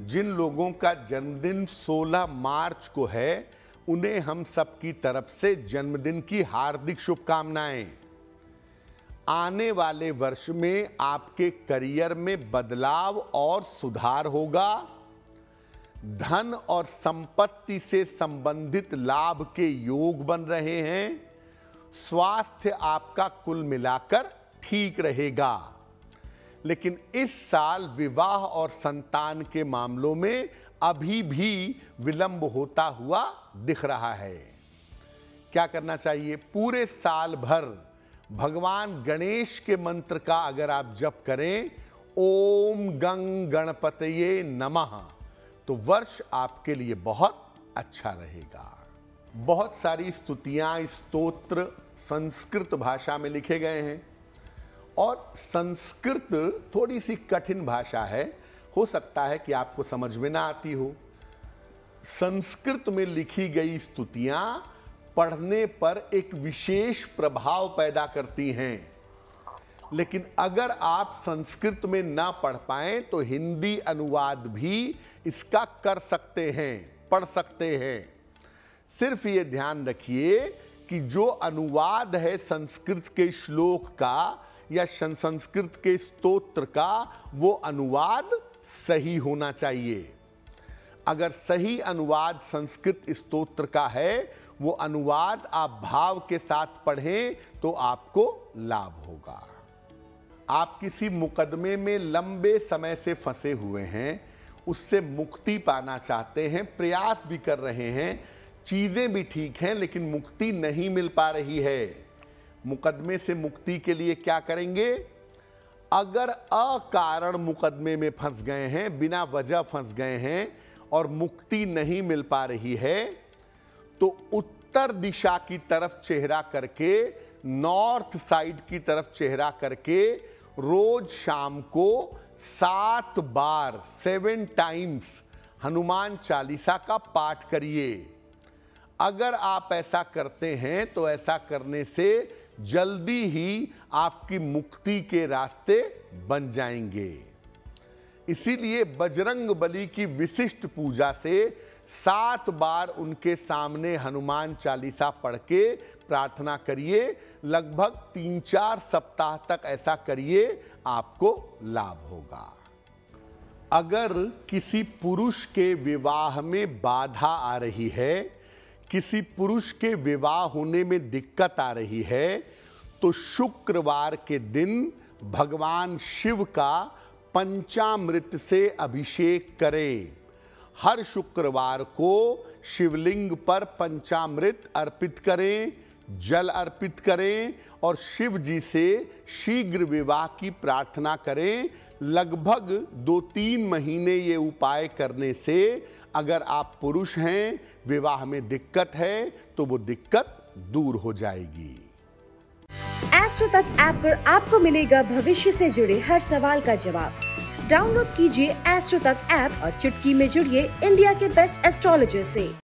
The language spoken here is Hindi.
जिन लोगों का जन्मदिन 16 मार्च को है, उन्हें हम सबकी तरफ़ से जन्मदिन की हार्दिक शुभकामनाएँ। आने वाले वर्ष में आपके करियर में बदलाव और सुधार होगा। धन और संपत्ति से संबंधित लाभ के योग बन रहे हैं। स्वास्थ्य आपका कुल मिलाकर ठीक रहेगा। लेकिन इस साल विवाह और संतान के मामलों में अभी भी विलंब होता हुआ दिख रहा है। क्या करना चाहिए? पूरे साल भर भगवान गणेश के मंत्र का अगर आप जप करें, ओम गंग गणपतये नमः तो वर्ष आपके लिए बहुत अच्छा रहेगा। बहुत सारी स्तुतियाँ, स्तोत्र संस्कृत भाषा में लिखे गए हैं। और संस्कृत थोड़ी सी कठिन भाषा है। हो सकता है कि आपको समझ में ना आती हो। संस्कृत में लिखी गई स्तुतियाँ पढ़ने पर एक विशेष प्रभाव पैदा करती हैं। लेकिन अगर आप संस्कृत में ना पढ़ पाए तो हिंदी अनुवाद भी इसका कर सकते हैं, पढ़ सकते हैं। सिर्फ़ ये ध्यान रखिए कि जो अनुवाद है संस्कृत के श्लोक का या संस्कृत के स्तोत्र का वो अनुवाद सही होना चाहिए। अगर सही अनुवाद संस्कृत स्तोत्र का है, वो अनुवाद आप भाव के साथ पढ़ें तो आपको लाभ होगा। आप किसी मुकदमे में लंबे समय से फंसे हुए हैं, उससे मुक्ति पाना चाहते हैं, प्रयास भी कर रहे हैं, चीज़ें भी ठीक हैं, लेकिन मुक्ति नहीं मिल पा रही है। मुकदमे से मुक्ति के लिए क्या करेंगे? अगर अकारण मुकदमे में फंस गए हैं, बिना वजह फंस गए हैं और मुक्ति नहीं मिल पा रही है तो उत्तर दिशा की तरफ़ चेहरा करके, नॉर्थ साइड की तरफ़ चेहरा करके रोज शाम को सात बार, सेवन टाइम्स हनुमान चालीसा का पाठ करिए। अगर आप ऐसा करते हैं तो ऐसा करने से जल्दी ही आपकी मुक्ति के रास्ते बन जाएँगे। इसीलिए बजरंग बली की विशिष्ट पूजा से सात बार उनके सामने हनुमान चालीसा पढ़ के प्रार्थना करिए। लगभग तीन चार सप्ताह तक ऐसा करिए, आपको लाभ होगा। अगर किसी पुरुष के विवाह में बाधा आ रही है किसी पुरुष के विवाह होने में दिक्कत आ रही है तो शुक्रवार के दिन भगवान शिव का पंचामृत से अभिषेक करें। हर शुक्रवार को शिवलिंग पर पंचामृत अर्पित करें। जल अर्पित करें और शिव जी से शीघ्र विवाह की प्रार्थना करें। लगभग दो तीन महीने ये उपाय करने से अगर आप पुरुष हैं, विवाह में दिक्कत है तो वो दिक्कत दूर हो जाएगी। एस्ट्रो तक ऐप पर आपको मिलेगा भविष्य से जुड़े हर सवाल का जवाब। डाउनलोड कीजिए एस्ट्रो तक ऐप और चुटकी में जुड़िए इंडिया के बेस्ट एस्ट्रोलॉजर से।